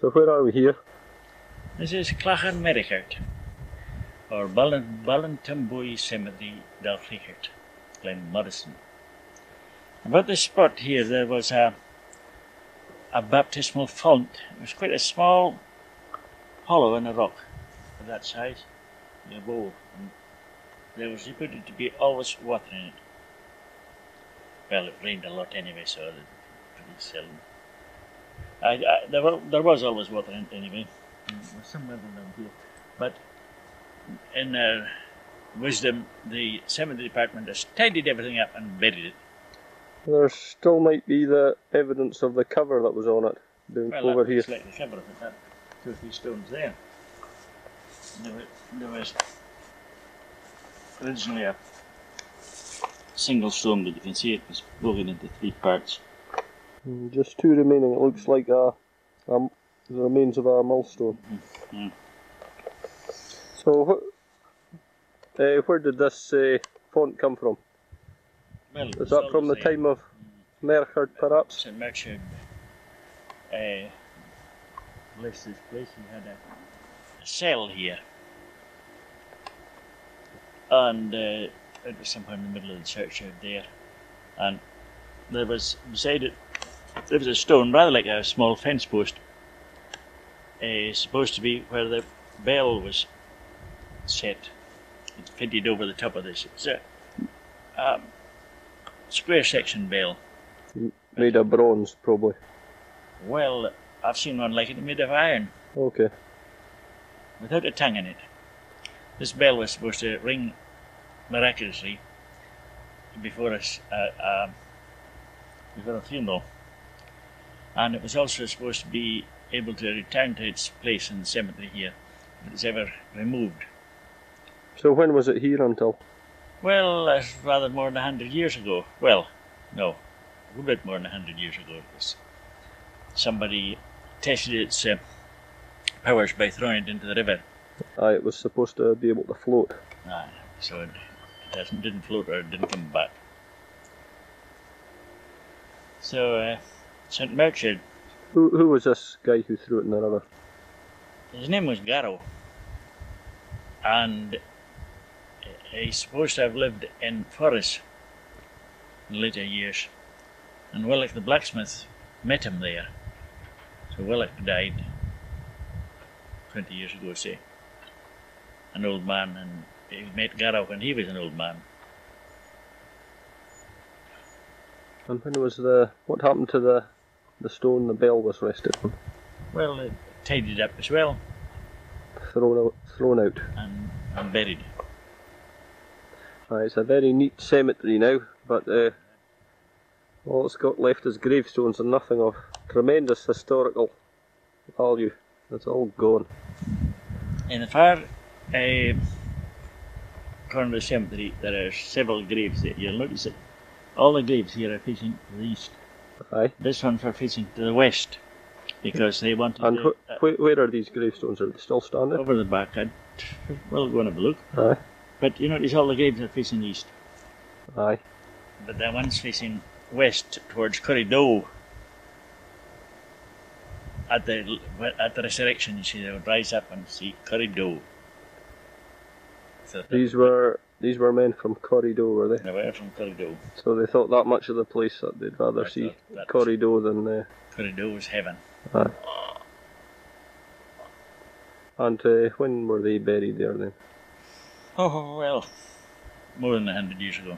So where are we here? This is Clachan Merchard, or Ballan Balintombuie Cemetery, Dalchreichard, Glen Morrison. About this spot here, there was a a baptismal font. It was quite a small hollow in a rock of that size, a bowl. And there was reputed to be always water in it. Well, it rained a lot anyway, so it pretty seldom. I, I, there, were, there was always water in anyway. Mm, There's some weather down here. But in their wisdom, the cemetery department has tidied everything up and buried it. There still might be the evidence of the cover that was on it down Well, over that here. looks like the cover of it, that two or three stones there. There was, there was originally a single stone, but you can see it was broken into three parts. Mm, Just two remaining. It looks like a, a the remains of a millstone. Mm. So, wh- uh, where did this uh, font come from? Well, Is that from the time of Merchard, perhaps? St. Merchard uh, blessed this place. He had a, a cell here. And uh, it was somewhere in the middle of the churchyard there. And there was, beside it, there was a stone, rather like a small fence post, uh, supposed to be where the bell was set. It fitted over the top of this. It's a um, square section bell. Made of bronze, probably. Well, I've seen one like it made of iron, Okay. without a tongue in it. This bell was supposed to ring miraculously before a, uh, um, before a funeral, and it was also supposed to be able to return to its place in the cemetery here if it was ever removed. So when was it here until? Well, that's rather more than a hundred years ago. Well, no, a little bit more than a hundred years ago. It was somebody tested its uh, powers by throwing it into the river. Aye, it was supposed to be able to float. Ah, so it hasn't, didn't float or it didn't come back. So, uh, St. Merchard, Who, who was this guy who threw it in the river? his name was Garrow, and he's supposed to have lived in Forres in later years. And Willuc the blacksmith met him there. So Willuc died 20 years ago, say. An old man, and he met Garrow when he was an old man. And when was the what happened to the the stone the bell was rested on? Well, it tidied up as well Thrown out. Thrown out. and, and buried. Aye, it's a very neat cemetery now, but uh, all it's got left is gravestones and nothing of tremendous historical value. It's all gone. In the far uh, corner of the cemetery, there are several graves there. You'll notice that all the graves here are facing the east. Aye. This one's for facing to the west because they wanted And to, wh- uh, wh- where are these gravestones? Are they still standing? over the back. I'd well go and have a look. Aye. But you notice all the graves are facing east. Aye. But that one's facing west towards Corriedoe. At the at the resurrection, you see, they would rise up and see Corriedoe. So These were these were men from Corriedoe, were they? they were from Corriedoe. So they thought that much of the place that they'd rather I see that- Corriedoe than. Uh, Corriedoe was heaven. aye. And uh, when were they buried there then? Oh well, more than a hundred years ago.